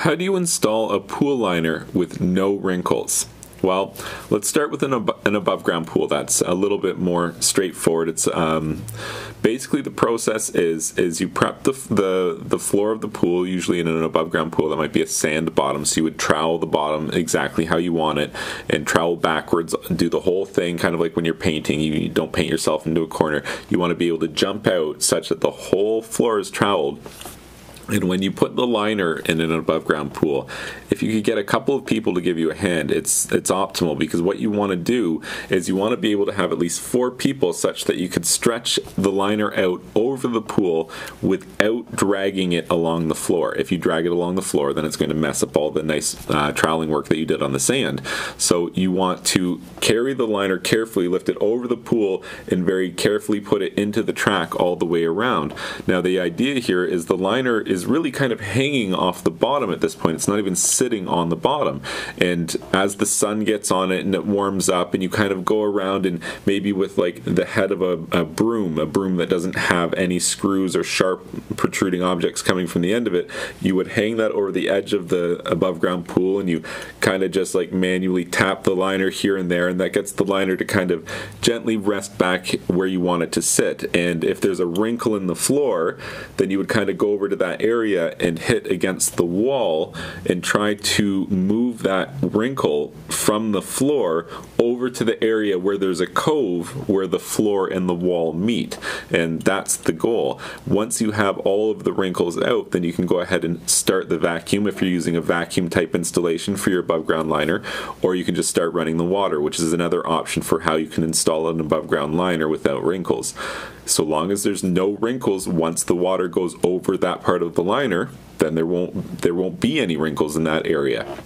How do you install a pool liner with no wrinkles? Well, let's start with an, ab- an above ground pool. That's a little bit more straightforward. It's um, basically the process is is you prep the, the the floor of the pool. Usually in an above ground pool, that might be a sand bottom. So you would trowel the bottom exactly how you want it, and trowel backwards. Do the whole thing, kind of like when you're painting. You, you don't paint yourself into a corner. You want to be able to jump out such that the whole floor is troweled and when you put the liner in an above ground pool, if you could get a couple of people to give you a hand, it's it's optimal because what you want to do is you want to be able to have at least four people such that you could stretch the liner out over the pool without dragging it along the floor. If you drag it along the floor, then it's going to mess up all the nice uh, troweling work that you did on the sand. So you want to carry the liner carefully, lift it over the pool, and very carefully put it into the track all the way around. Now the idea here is the liner is is really kind of hanging off the bottom at this point. It's not even sitting on the bottom. And as the sun gets on it and it warms up, and you kind of go around and maybe with like the head of a, a broom, a broom that doesn't have any screws or sharp protruding objects coming from the end of it, you would hang that over the edge of the above ground pool and you kind of just like manually tap the liner here and there, and that gets the liner to kind of gently rest back where you want it to sit. And if there's a wrinkle in the floor, then you would kind of go over to that area and hit against the wall and try to move that wrinkle from the floor over to the area where there's a cove where the floor and the wall meet. And that's the goal. Once you have all of the wrinkles out, then you can go ahead and start the vacuum if you're using a vacuum type installation for your above ground liner, or you can just start running the water, which is another option for how you can install an above ground liner without wrinkles. So long as there's no wrinkles once the water goes over that part of the liner, then there won't there won't be any wrinkles in that area.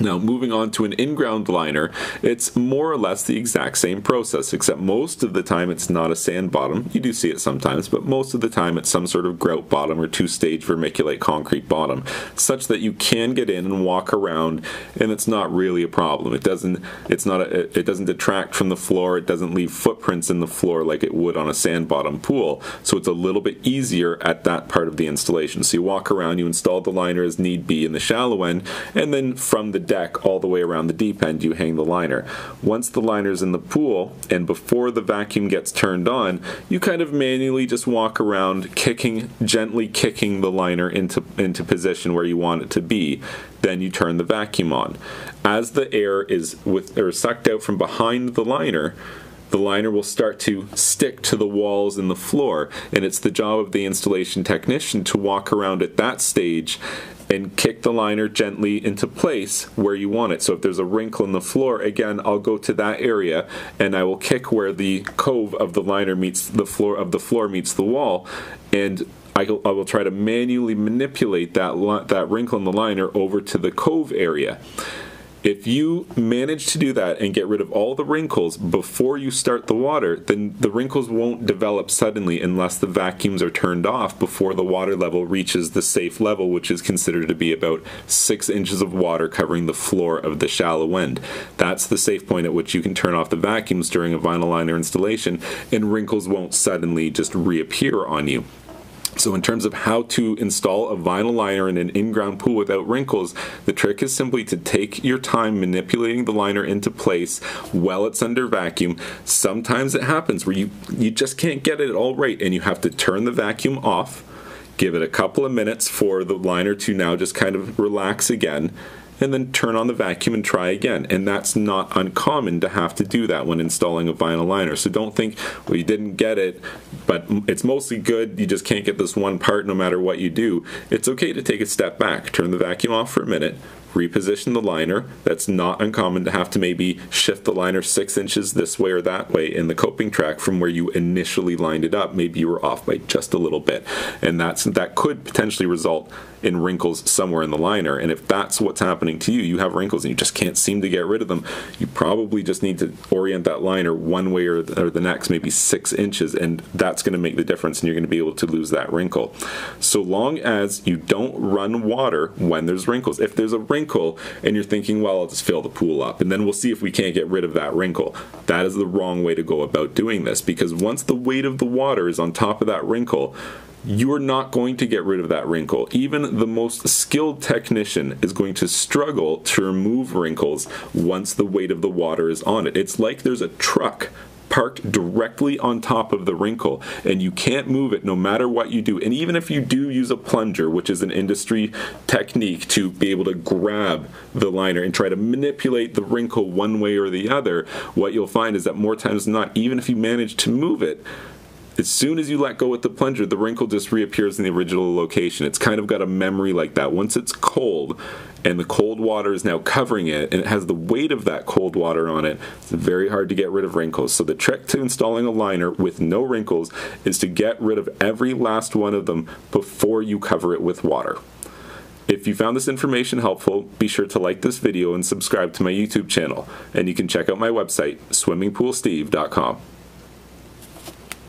Now, moving on to an in-ground liner, it's more or less the exact same process, except most of the time it's not a sand bottom. You do see it sometimes, but most of the time it's some sort of grout bottom or two-stage vermiculite concrete bottom, such that you can get in and walk around, and it's not really a problem. It doesn't. It's not. A, it doesn't detract from the floor. It doesn't leave footprints in the floor like it would on a sand bottom pool. So it's a little bit easier at that part of the installation. So you walk around, you install the liner as need be in the shallow end, and then from the deck all the way around the deep end, you hang the liner. Once the liner's in the pool, and before the vacuum gets turned on, you kind of manually just walk around, kicking, gently kicking the liner into, into position where you want it to be. Then you turn the vacuum on. As the air is with or sucked out from behind the liner, the liner will start to stick to the walls and the floor. And it's the job of the installation technician to walk around at that stage and kick the liner gently into place where you want it. So if there's a wrinkle in the floor, again, I'll go to that area and I will kick where the cove of the liner meets the floor of the floor meets the wall and I will, try to manually manipulate that that wrinkle in the liner over to the cove area. If you manage to do that and get rid of all the wrinkles before you start the water, then the wrinkles won't develop suddenly unless the vacuums are turned off before the water level reaches the safe level, which is considered to be about six inches of water covering the floor of the shallow end. That's the safe point at which you can turn off the vacuums during a vinyl liner installation, and wrinkles won't suddenly just reappear on you. So in terms of how to install a vinyl liner in an in-ground pool without wrinkles, the trick is simply to take your time manipulating the liner into place while it's under vacuum. Sometimes it happens where you, you just can't get it all right and you have to turn the vacuum off, give it a couple of minutes for the liner to now just kind of relax again, and then turn on the vacuum and try again. And that's not uncommon to have to do that when installing a vinyl liner. So don't think, well, you didn't get it, but it's mostly good. You just can't get this one part no matter what you do. It's okay to take a step back, turn the vacuum off for a minute, reposition the liner. That's not uncommon to have to maybe shift the liner six inches this way or that way in the coping track from where you initially lined it up. Maybe you were off by just a little bit, and that's that could potentially result in wrinkles somewhere in the liner. And if that's what's happening to you, you have wrinkles and you just can't seem to get rid of them. You probably just need to orient that liner one way or the, or the next, maybe six inches, and that's going to make the difference, and you're going to be able to lose that wrinkle. So long as you don't run water when there's wrinkles. If there's a wrinkle wrinkle and you're thinking, well, I'll just fill the pool up and then we'll see if we can't get rid of that wrinkle. That is the wrong way to go about doing this because once the weight of the water is on top of that wrinkle, you're not going to get rid of that wrinkle. Even the most skilled technician is going to struggle to remove wrinkles once the weight of the water is on it. It's like there's a truck parked directly on top of the wrinkle and you can't move it no matter what you do. And even if you do use a plunger, which is an industry technique to be able to grab the liner and try to manipulate the wrinkle one way or the other, what you'll find is that more times than not, even if you manage to move it, as soon as you let go with the plunger, the wrinkle just reappears in the original location. It's kind of got a memory like that. Once it's cold and the cold water is now covering it and it has the weight of that cold water on it, it's very hard to get rid of wrinkles. So the trick to installing a liner with no wrinkles is to get rid of every last one of them before you cover it with water. If you found this information helpful, be sure to like this video and subscribe to my YouTube channel. And you can check out my website, swimmingpoolsteve.com.